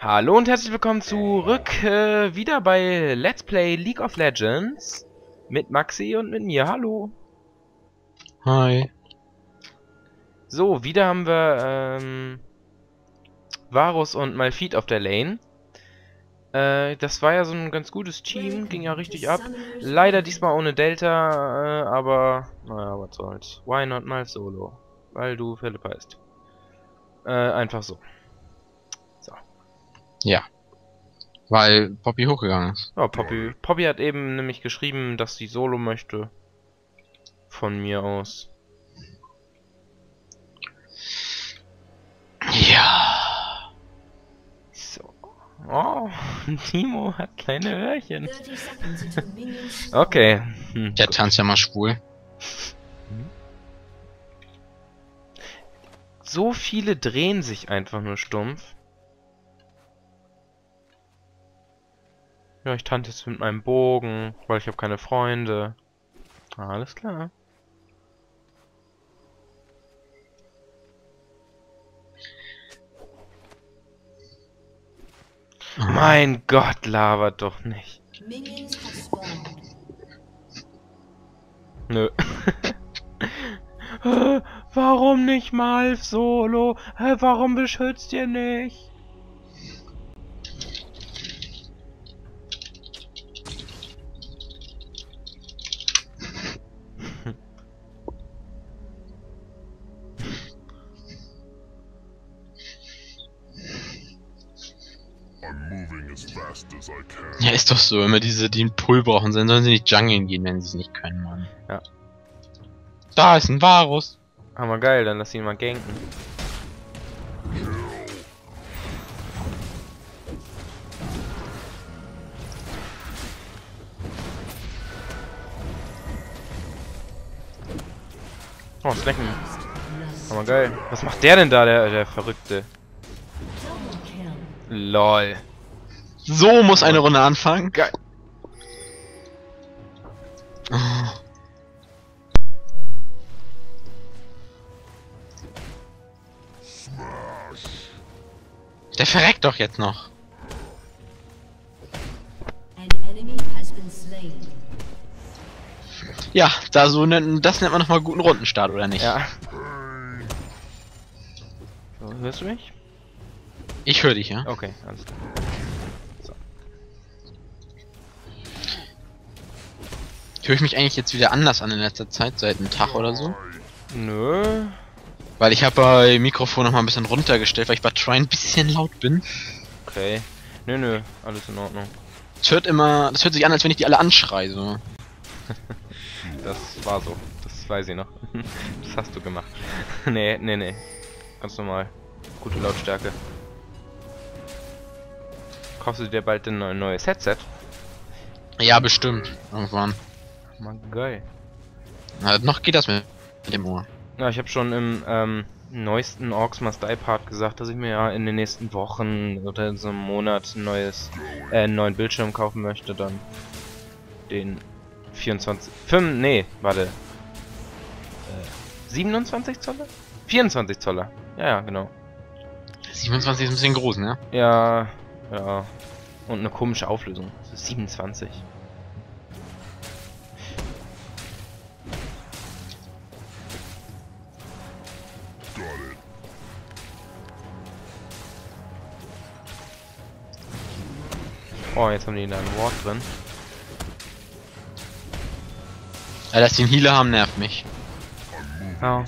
Hallo und herzlich willkommen zurück, äh, wieder bei Let's Play League of Legends mit Maxi und mit mir. Hallo. Hi. So, wieder haben wir ähm, Varus und Malfit auf der Lane. Äh, das war ja so ein ganz gutes Team, ging ja richtig ab. Leider diesmal ohne Delta, äh, aber naja, was soll's. Why not mal solo? Weil du Philipp heißt. Äh, einfach so. Ja. Weil Poppy hochgegangen ist. Ja, Poppy, Poppy hat eben nämlich geschrieben, dass sie Solo möchte. Von mir aus. Ja. So. Oh, Timo hat kleine Öhrchen. Okay. Hm, Der tanzt ja mal schwul. So viele drehen sich einfach nur stumpf. Ja, ich tanze jetzt mit meinem Bogen, weil ich habe keine Freunde. Alles klar. Mein Gott, labert doch nicht. Nö. Warum nicht mal Solo? Warum beschützt ihr nicht? Ja, ist doch so. Immer diese, die einen Pull brauchen, dann sollen sie nicht jungeln gehen, wenn sie es nicht können, Mann. Ja. Da ist ein Varus. Hammer geil, dann lass ihn mal ganken. Oh, Slacken. Hammer geil. Was macht der denn da, der, der Verrückte? LOL. So muss eine Runde anfangen. Geil. Der verreckt doch jetzt noch. Ja, da so nennt, das nennt man nochmal guten Rundenstart, oder nicht? Ja. So, hörst du mich? Ich höre dich, ja. Okay, alles klar. Höre ich mich eigentlich jetzt wieder anders an in letzter Zeit, seit einem Tag oder so? Nö. Weil ich habe bei Mikrofon noch mal ein bisschen runtergestellt, weil ich bei Try ein bisschen laut bin. Okay. Nö, nö. Alles in Ordnung. Das hört immer, das hört sich an, als wenn ich die alle anschreie, so. Das war so. Das weiß ich noch. Das hast du gemacht. nee, nee, nee. Ganz normal. Gute Lautstärke. Kaufst du dir bald ein neu- neues Headset? Ja, bestimmt. Irgendwann. Mal geil. Na, noch geht das mit, dem Ohr. Ja, ich habe schon im ähm, neuesten Orcs Must Die Part gesagt, dass ich mir ja in den nächsten Wochen oder in so einem Monat ein neues, äh, einen neuen Bildschirm kaufen möchte, dann den 24, 5, nee, warte, äh, 27 Zoller? 24 Zoller, ja, ja, genau. 27 ist ein bisschen groß, ne? Ja, ja, und eine komische Auflösung, das ist 27. Oh, jetzt haben die da ein Ward drin. Ja, dass die einen Healer haben, nervt mich. Can.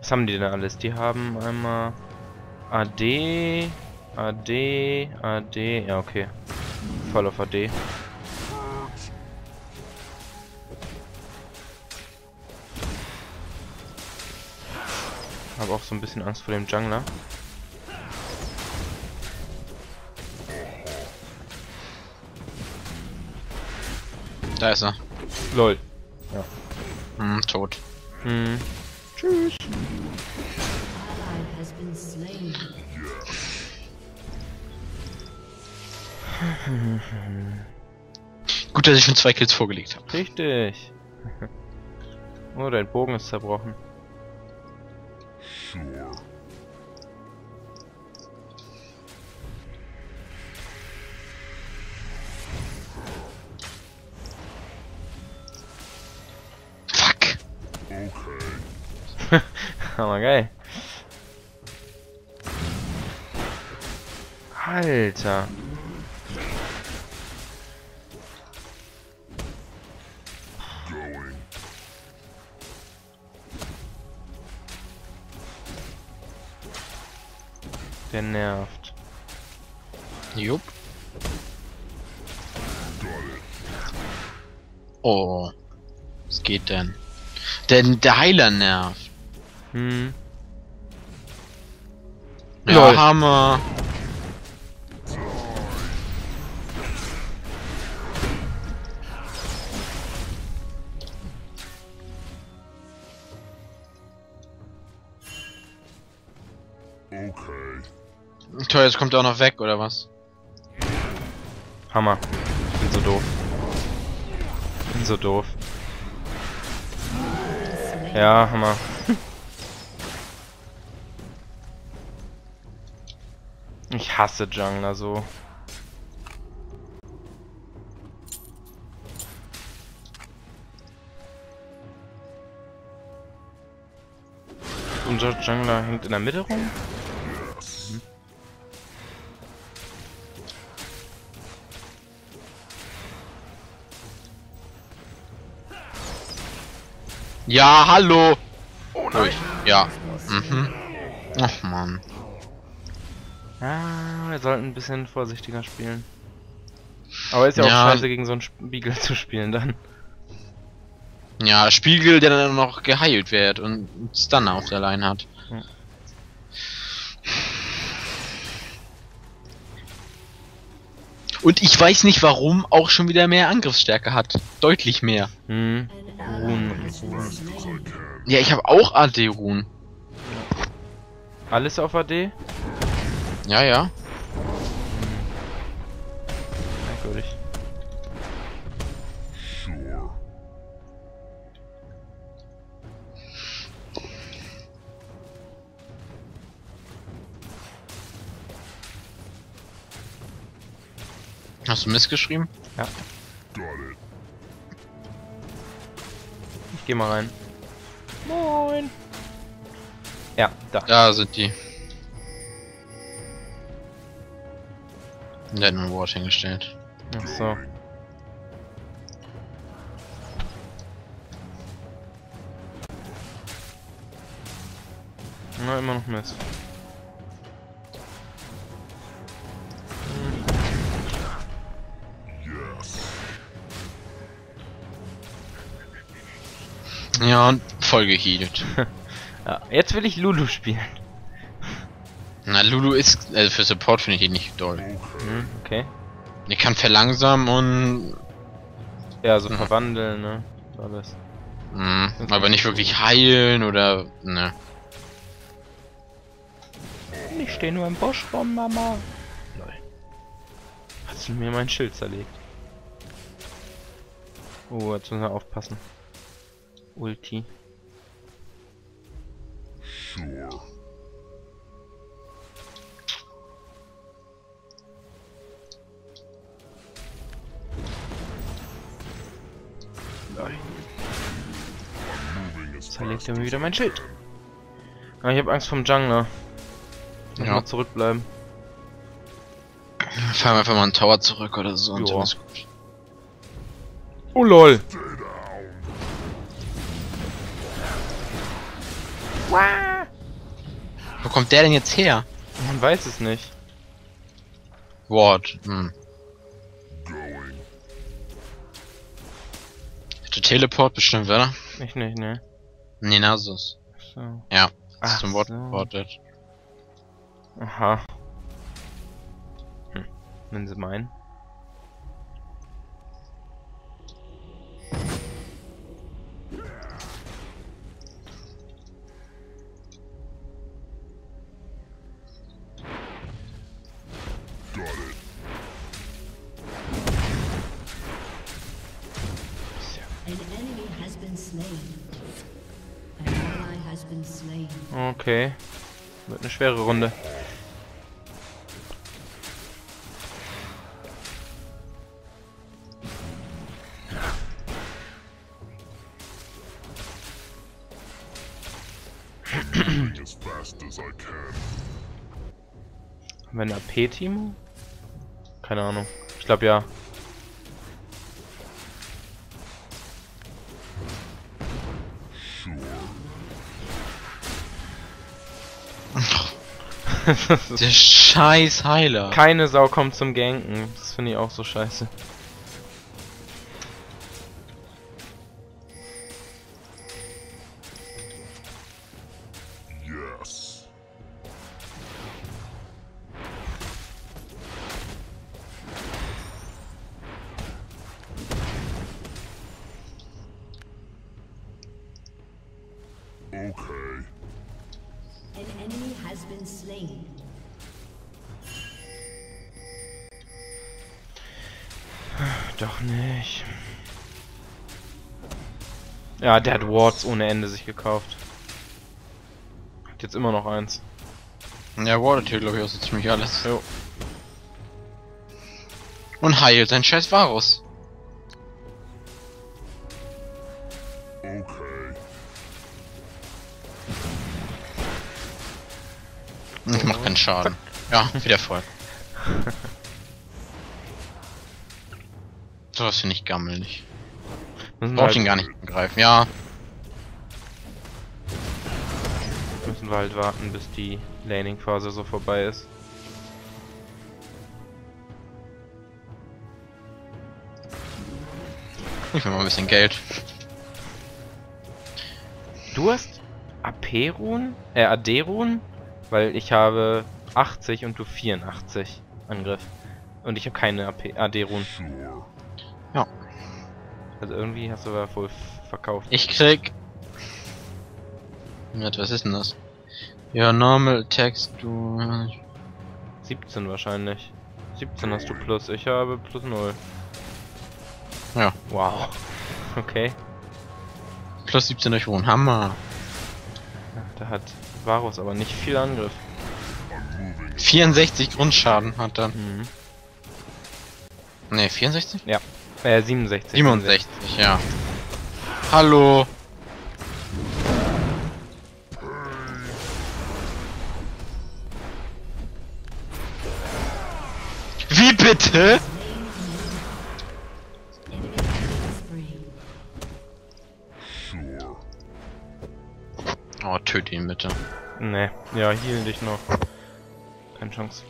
Was haben die denn alles? Die haben einmal AD, AD, AD, ja okay. Voll auf AD. Habe auch so ein bisschen Angst vor dem Jungler. Da ist er. LOL. Hm, tot. Hm. Tschüss. Ally has been slain. Gut, dass ich schon zwei Kills vorgelegt habe. Richtig. oh, dein Bogen ist zerbrochen. Sure. Hammer geil. Alter. Der nervt. Jupp. Oh. Was geht denn? Denn der Heiler nervt. Hm. Ja, Lol. Hammer. Okay. Toll, jetzt kommt er auch noch weg, oder was? Hammer. Ich bin so doof. Ich bin so doof. Ja, Hammer. Ich hasse Jungler so. Unser Jungler hängt in der Mitte rum? Ja, hallo. Durch. Ja. Mhm. Ach man. Ah, wir sollten ein bisschen vorsichtiger spielen. Aber ist ja, Ja. auch scheiße, gegen so einen Spiegel zu spielen dann. Ja, Spiegel, der dann noch geheilt wird und Stunner auf der Line hat. Ja. Und ich weiß nicht warum auch schon wieder mehr Angriffsstärke hat. Deutlich mehr. Hm. Ruhen, Ruhen. Ja, ich habe auch AD-Ruhen. Alles auf AD? Ja, ja. Hast du missgeschrieben? Got it. Ich geh mal rein. Moin. Ja, da. Da sind die. Der hat einen Ward hingestellt. Ach so. Na, immer noch Mist. Ja, und voll gehealt. Ja, jetzt will ich Lulu spielen. Na, Lulu ist, also für Support finde ich ihn nicht doll. Okay. Hm, okay. Er kann verlangsamen und, Ja, so Mhm. verwandeln, ne? Alles. mh, aber nicht wirklich heilen oder, ne. Ich stehe nur im Busch rum, Mama. Lol. Hast du mir mein Schild zerlegt? Oh, jetzt müssen wir aufpassen. Ulti. Sure. Zerlegt fast er mir wieder mein Schild. Aber ich habe Angst vom Jungler. Muss Ja. mal zurückbleiben. Fahren wir einfach mal einen Tower zurück oder so und dann ist gut. Oh lol. Wo kommt der denn jetzt her? Man weiß es nicht. Ward, hm. Der Teleport bestimmt, oder? Ich nicht, ne? Nee, Nasus. So. Ja, Ach zum Wort so. geportet. Aha. Hm. Wenn sie meinen. Okay. Wird eine schwere Runde. Wenn wir ein AP-Team? Keine Ahnung. Ich glaube ja. Der scheiß Heiler. Keine Sau kommt zum Ganken. Das finde ich auch so scheiße. Doch nicht. Ja, der hat Wards ohne Ende sich gekauft. Hat jetzt immer noch eins. Ja, wartet hier, glaube ich, auch so ziemlich alles. Jo. Und heilt sein scheiß Varus. Okay. Ich mach keinen Schaden. Ja, wieder voll. Sowas finde ich gammelig. Müssen wir, Brauch ich ihn halt, gar nicht angreifen. Ja, müssen wir halt warten, bis die Laning-Phase so vorbei ist. ich will mal ein bisschen Geld. Du hast AP-Ruhen? Äh, AD-Ruhen? Weil ich habe 80 und du 84 Angriff. Und ich habe keine AD-Ruhen. Sure. Also irgendwie hast du aber wohl f- verkauft. Ich krieg. Was ist denn das? Ja, normal text du. 17 wahrscheinlich. 17 hast du plus, ich habe plus 0. Ja. Wow. Okay. Plus 17 durch Wohn. Hammer. Ja, Da hat Varus aber nicht viel Angriff. 64 Grundschaden hat er. Mhm. Ne, 64? Äh, 67. 67, ja. Hallo. Wie bitte? Oh, töte ihn bitte. Ne, ja, heal dich noch. Keine Chance.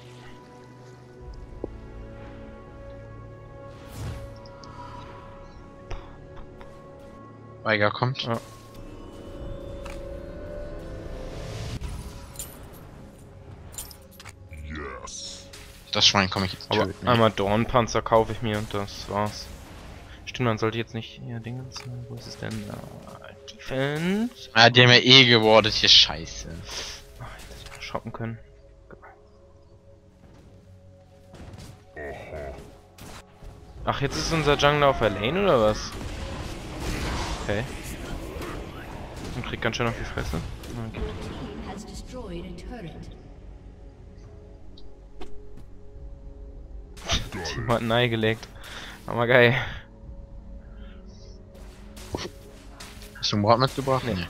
Weiger kommt. Ja. Yes. Das Schwein komme ich jetzt Aber töten. einmal Dornpanzer kaufe ich mir und das war's. Stimmt, man sollte jetzt nicht hier Dingens. Wo ist es denn? Ah, Defense. Ah, die haben ja eh gewordet hier scheiße. Ah, jetzt hätte ich mal shoppen können. Ach, jetzt ist unser Jungler auf der Lane oder was? Okay. Und kriegt ganz schön auf die Fresse. Okay. Team hat ein Ei gelegt. Aber geil. Hast du ein Wort mitgebracht? Nee.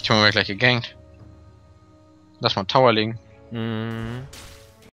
Ich habe mir gleich gegankt. Lass mal Tower legen. Mhm.